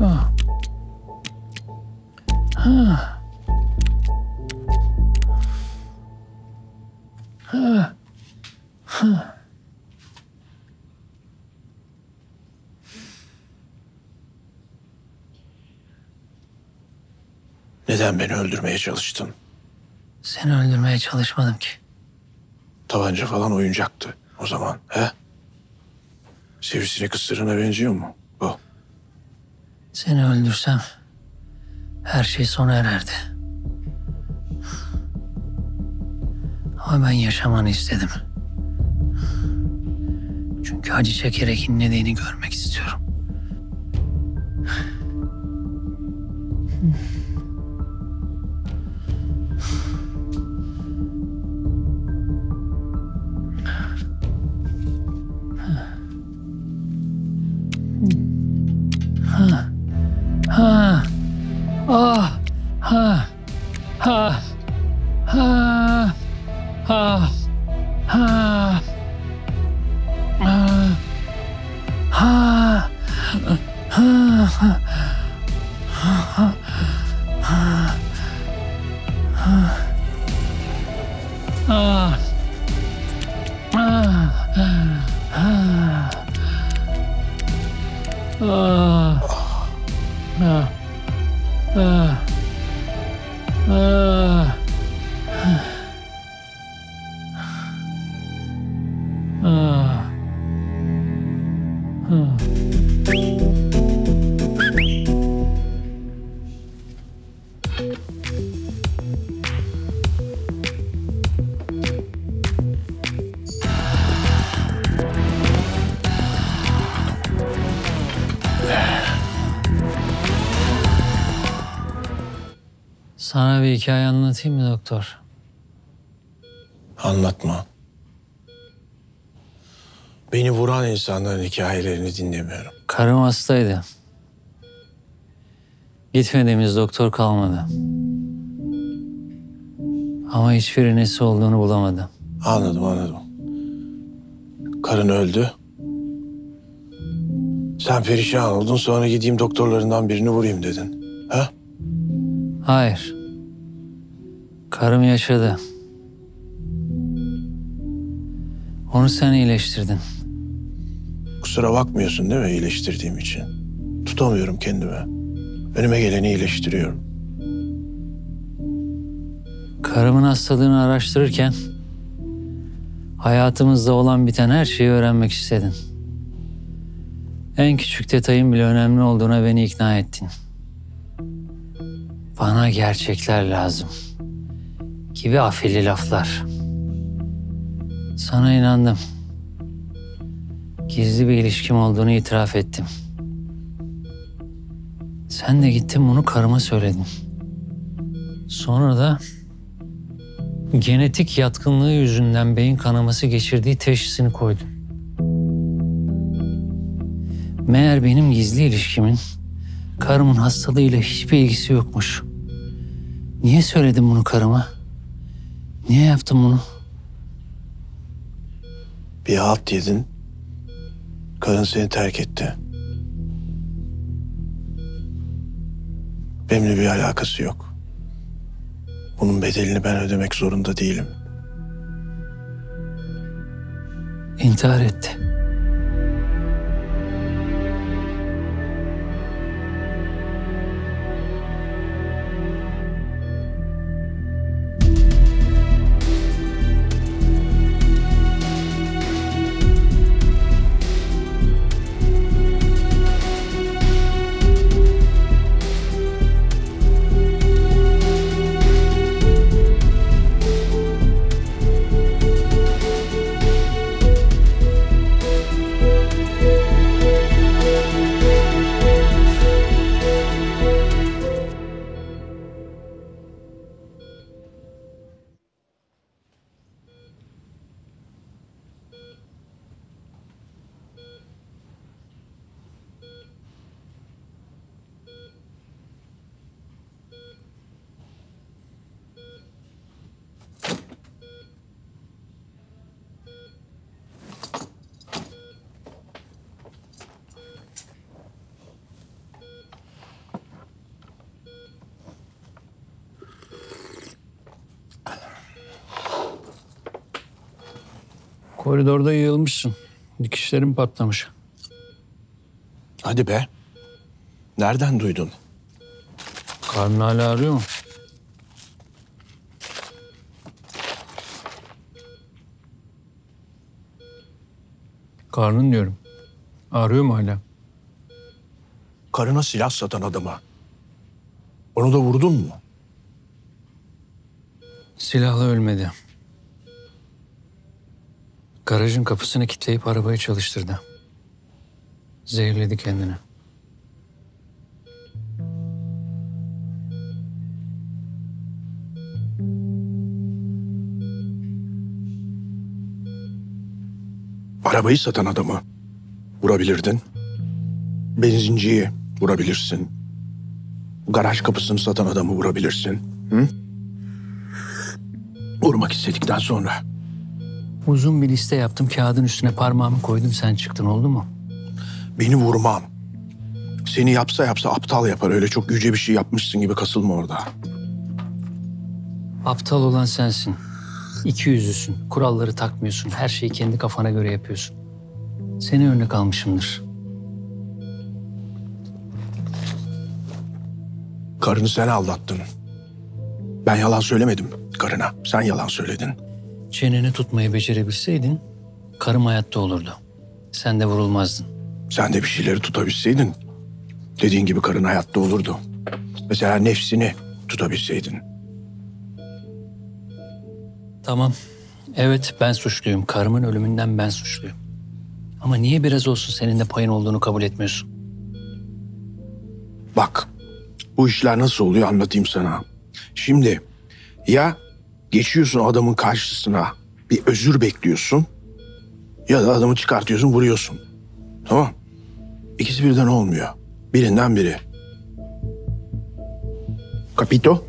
Ah. Ah. Ah. Ah. Neden beni öldürmeye çalıştın? Seni öldürmeye çalışmadım ki. Tabanca falan oyuncaktı o zaman, he? Sivrisinek ısırığına benziyor mu? Seni öldürsem her şey sona ererdi. Ama ben yaşamanı istedim. Çünkü acı çekerek inlediğini görmek istiyorum. Ha. Uh, uh, uh, uh, uh, Ah. ah. ah. ah. Sana bir hikaye anlatayım mı doktor? Anlatma. Beni vuran insanların hikayelerini dinlemiyorum. Karım hastaydı. Gitmediğimiz doktor kalmadı. Ama hiçbiri nesi olduğunu bulamadı. Anladım, anladım. Karın öldü. Sen perişan oldun, sonra gideyim doktorlarından birini vurayım dedin. Ha? Hayır. Karım yaşadı. Onu sen iyileştirdin. Kusura bakmıyorsun değil mi iyileştirdiğim için? Tutamıyorum kendimi. Önüme geleni iyileştiriyorum. Karımın hastalığını araştırırken hayatımızda olan biten her şeyi öğrenmek istedin. En küçük detayın bile önemli olduğuna beni ikna ettin. Bana gerçekler lazım. Gibi afilli laflar. Sana inandım. Gizli bir ilişkim olduğunu itiraf ettim. Sen de gittin bunu karıma söyledin. Sonra da genetik yatkınlığı yüzünden beyin kanaması geçirdiği teşhisini koydun. Meğer benim gizli ilişkimin karımın hastalığıyla hiçbir ilgisi yokmuş. Niye söyledin bunu karıma? Niye yaptın bunu? Bir halt yedin. Karın seni terk etti. Benimle bir alakası yok. Bunun bedelini ben ödemek zorunda değilim. İntihar etti. Koridorda yığılmışsın. Dikişlerin patlamış. Hadi be. Nereden duydun? Karnın hala ağrıyor mu? Karnın diyorum. Ağrıyor mu hala? Karına silah satan adama. Onu da vurdun mu? Silahla ölmedi. Garajın kapısını kilitleyip arabayı çalıştırdı. Zehirledi kendini. Arabayı satan adamı vurabilirdin. Benzinciyi vurabilirsin. Garaj kapısını satan adamı vurabilirsin. Hı? Vurmak istedikten sonra. Uzun bir liste yaptım. Kağıdın üstüne parmağımı koydum. Sen çıktın oldu mu? Beni vurmam. Seni yapsa yapsa aptal yapar. Öyle çok yüce bir şey yapmışsın gibi kasılma orada. Aptal olan sensin. İki yüzlüsün. Kuralları takmıyorsun. Her şeyi kendi kafana göre yapıyorsun. Seni örnek almışımdır. Karını sen aldattın. Ben yalan söylemedim karına. Sen yalan söyledin. Çeneni tutmayı becerebilseydin karım hayatta olurdu. Sen de vurulmazdın. Sen de bir şeyleri tutabilseydin. Dediğin gibi karın hayatta olurdu. Mesela nefsini tutabilseydin. Tamam. Evet ben suçluyum. Karımın ölümünden ben suçluyum. Ama niye biraz olsun senin de payın olduğunu kabul etmiyorsun? Bak bu işler nasıl oluyor anlatayım sana. Şimdi ya geçiyorsun adamın karşısına bir özür bekliyorsun ya da adamı çıkartıyorsun vuruyorsun. Tamam. İkisi birden olmuyor. Birinden biri. Capito?